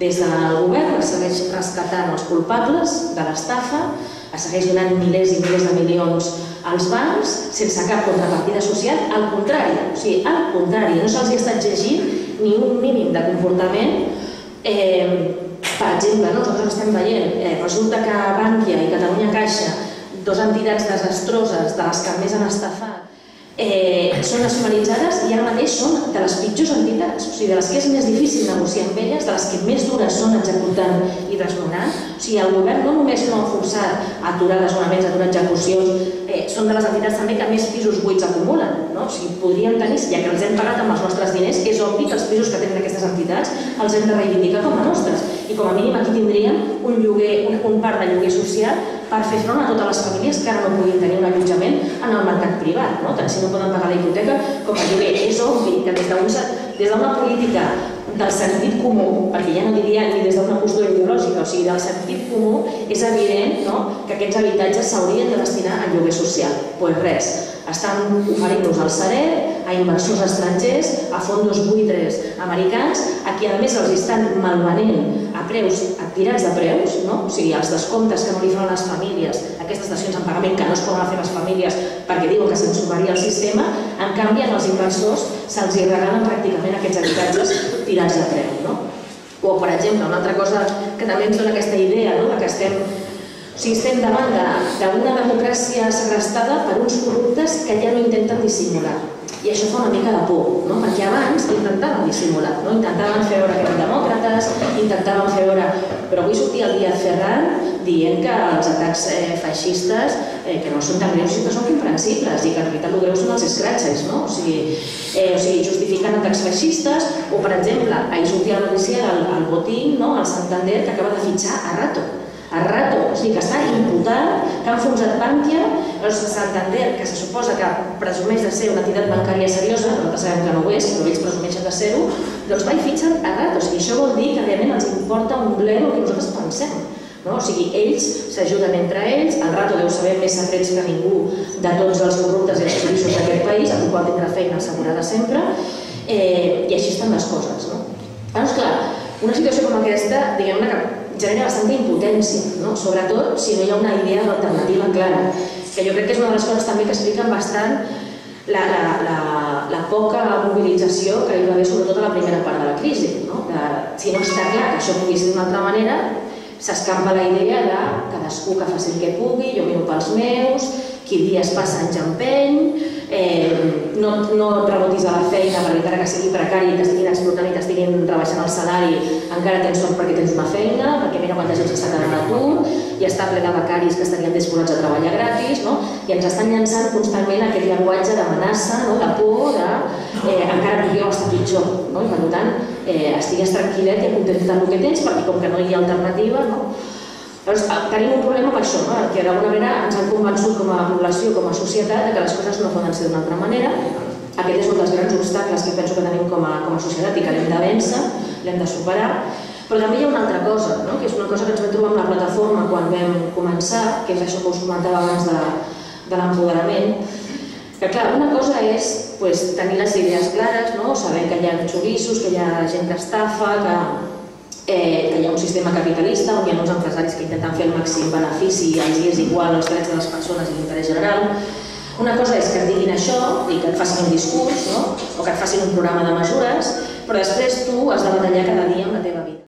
Des del govern es segueix rescatant els culpables de l'estafa, es segueix donant milers i milers de milions als bancs sense cap contrapartida social, al contrari, o sigui, al contrari, no se'ls està exigint ni un mínim de comportament per exemple, no? nosaltres estem veient, eh, resulta que Bànquia i Catalunya Caixa, dues entitats desastroses de les que més han estafat, eh, són nacionalitzades i ara mateix són de les pitjors entitats, o sigui, de les que és més difícil negociar amb elles, de les que més dures són executant i desnonant. O sigui, el govern no només no ha forçat a aturar desnonaments, a aturar execucions, eh, són de les entitats també que més pisos buits acumulen. No? O sigui, podríem tenir, ja que els hem pagat amb els nostres diners, és obvi que els pisos que tenen aquestes entitats els hem de reivindicar com a nostres. I com a mínim aquí tindríem un, lloguer, un, un parc de lloguer social per fer front a totes les famílies que ara no puguin tenir un allotjament privat, no? tant si no poden pagar la hipoteca com a lloguer. És obvi que des d'una política del sentit comú, perquè ja no diria ni des d'una postura ideològica, o sigui, del sentit comú, és evident no? que aquests habitatges s'haurien de destinar a lloguer social. Doncs pues res, estan oferint-los al Sareb, a inversors estrangers, a fondos buitres americans, a qui a més els estan malvenent a preus, a tirats de preus, no? o sigui, els descomptes que no li fan les famílies, aquestes dacions en pagament que no es poden fer les famílies perquè diuen que s'ensorraria el sistema, en canvi als inversors se'ls regalen pràcticament aquests habitatges tirats de preu. No? O, per exemple, una altra cosa que també ens dona aquesta idea, no? que estem o sigui, estem davant d'una democràcia segrestada per uns corruptes que ja no intenten dissimular. I això fa una mica de por, no? perquè abans intentaven dissimular, no? intentaven fer veure que eren demòcrates, intentaven fer veure... Però avui sortia el dia Ferran dient que els atacs eh, feixistes, eh, que no són tan greus, sinó que són comprensibles i que en realitat el greu són els escratxes, no? O sigui, eh, o sigui, justificant atacs feixistes, o per exemple, ahir sortia la notícia el, el Botín, no? el Santander, que acaba de fitxar a Rato, a rato, o sigui que està imputat, que han enfonsat Bànquia, els Santander, que se suposa que presumeix de ser una entitat bancària seriosa, nosaltres sabem que no ho és, però ells presumeixen de ser-ho, doncs va i fitxen a rato. O sigui, això vol dir que realment els importa un blero el que nosaltres pensem. No? O sigui, ells s'ajuden entre ells, el rato deu saber més secrets que ningú de tots els corruptes i els xorissos d'aquest país, amb qual tindrà feina assegurada sempre, eh, i així estan les coses. No? Llavors, clar, una situació com aquesta, diguem-ne que genera bastanta impotència, no? sobretot si no hi ha una idea d'alternativa clara, que jo crec que és una de les coses també que expliquen bastant la, la, la, la poca mobilització que hi va haver sobretot a la primera part de la crisi. No? De, si no està clar que això pugui ser d'una altra manera, s'escampa la idea de cadascú que faci el que pugui, jo miro pels meus, qui dies passa anys empeny, no, no et rebotis a la feina perquè encara que sigui precari t'estiguin explotant i t'estiguin rebaixant el salari, encara tens sort perquè tens una feina, perquè mira quanta gent s'està quedant a l'atur i està ple de becaris que estarien disposats a treballar gratis, no? i ens estan llançant constantment aquest llenguatge d'amenaça, no? de por, de eh, encara podríeu estar pitjor. No? I per tant, eh, estigues tranquil·let i content del que tens, perquè com que no hi ha alternativa, no? Llavors, ah, tenim un problema amb això, no? que d'alguna manera ens han convençut com a població, com a societat, que les coses no poden ser d'una altra manera. Aquest és un dels grans obstacles que penso que tenim com a, com a societat i que l'hem de vèncer, l'hem de superar. Però també hi ha una altra cosa, no? que és una cosa que ens vam trobar amb la plataforma quan vam començar, que és això que us comentava abans de, de l'empoderament, que clar, una cosa és pues, tenir les idees clares, no? saber que hi ha xorissos, que hi ha gent que estafa, que, eh, sistema capitalista on hi ha uns empresaris que intenten fer el màxim benefici i els és igual als drets de les persones i l'interès general. Una cosa és que et diguin això i que et facin un discurs no? o que et facin un programa de mesures, però després tu has de batallar cada dia amb la teva vida.